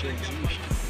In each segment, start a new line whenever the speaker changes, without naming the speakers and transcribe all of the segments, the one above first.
shit.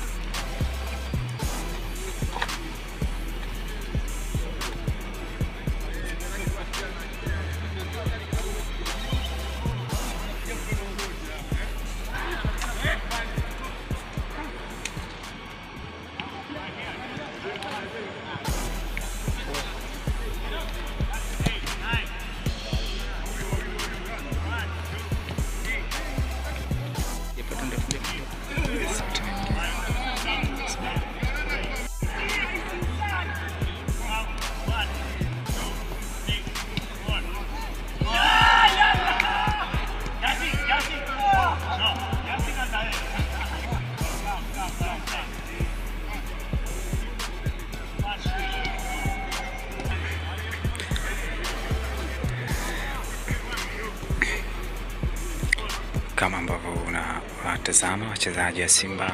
Kama ambavyo unawatazama wachezaji wa Simba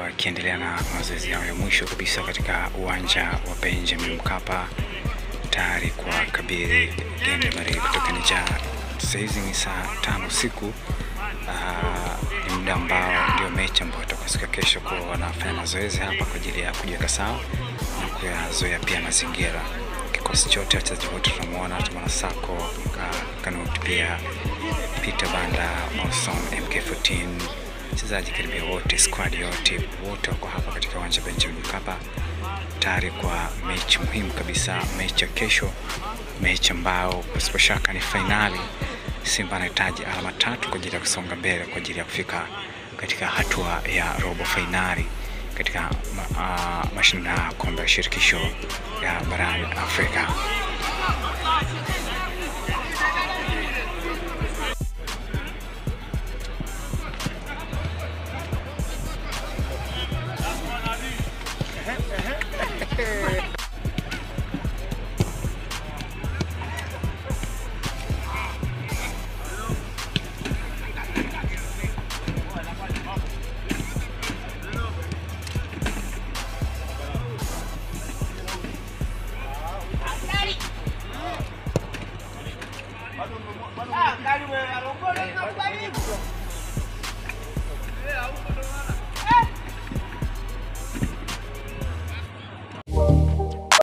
wakiendelea na mazoezi yao ya mwisho kabisa katika uwanja wa Benjamin Mkapa tayari kwa kabili Gende Mari kutoka Niger. Sasa hizi ni saa tano usiku. Ah, ni muda ambao ndio mechi ambayo itakuwa siku kesho, kwa wanafanya mazoezi hapa kwa ajili ya kujiweka sawa na kuyazoea pia mazingira. Kikosi chote, wachezaji wote tunamwona, tumeona Sako uh, Kanut pia Peter Banda, Mawson, MK14, wachezaji karibia wote, squad yote, wote wako hapa katika uwanja wa Benjamin Mkapa tayari kwa mechi muhimu kabisa, mechi ya kesho, mechi ambayo pasipo shaka ni fainali. Simba anahitaji alama tatu kwa ajili ya kusonga mbele, kwa ajili ya kufika katika hatua ya robo fainali katika uh, mashindano ya kombe la shirikisho ya barani Afrika.